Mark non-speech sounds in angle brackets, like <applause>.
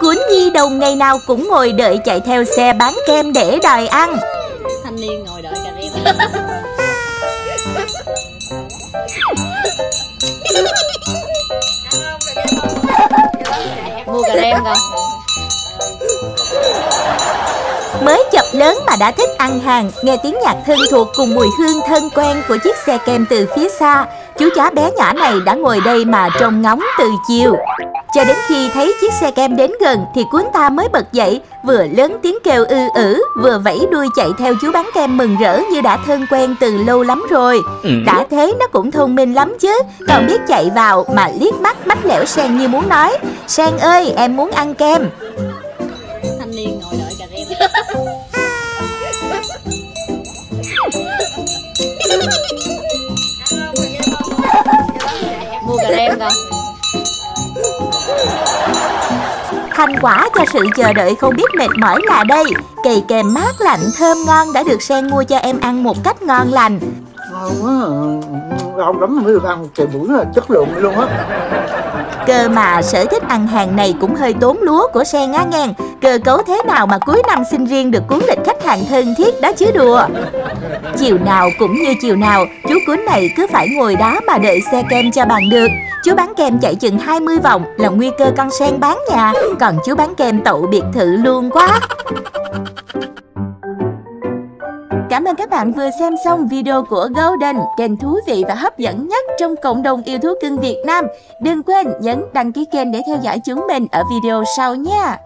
cuốn nhi đồng ngày nào cũng ngồi đợi chạy theo xe bán kem để đòi ăn. Thanh niên ngồi đợi cà rem mua cà rem coi. Mới chập lớn mà đã thích ăn hàng Nghe tiếng nhạc thân thuộc cùng mùi hương thân quen của chiếc xe kem từ phía xa Chú chó bé nhỏ này đã ngồi đây mà trông ngóng từ chiều Cho đến khi thấy chiếc xe kem đến gần Thì cuốn ta mới bật dậy Vừa lớn tiếng kêu ư ử Vừa vẫy đuôi chạy theo chú bán kem mừng rỡ Như đã thân quen từ lâu lắm rồi. Đã thế nó cũng thông minh lắm chứ Còn biết chạy vào mà liếc mắt mắt lẻo Sen như muốn nói Sen ơi em muốn ăn kem. Thanh niên ngồi đợi cà rem <laughs> Thành quả cho sự chờ đợi không biết mệt mỏi là đây. Cây kem mát lạnh thơm ngon đã được Sen mua cho em ăn một cách ngon lành. Ngon quá ngon lắm mới được ăn trời bưởi là chất lượng luôn á. Cơ mà sở thích ăn hàng này cũng hơi tốn lúa của Sen á ngang Cơ cấu thế nào mà cuối năm sinh riêng được cuốn lịch khách hàng thân thiết đó chứ đùa. Chiều nào cũng như chiều nào Chú cuốn này cứ phải ngồi đó mà đợi xe kem cho bằng được Chú bán kem chạy chừng 20 vòng là nguy cơ con Sen bán nhà Còn chú bán kem tậu biệt thự luôn quá Cảm ơn các bạn vừa xem xong video của Golden, kênh thú vị và hấp dẫn nhất trong cộng đồng yêu thú cưng Việt Nam. Đừng quên nhấn đăng ký kênh để theo dõi chúng mình ở video sau nha.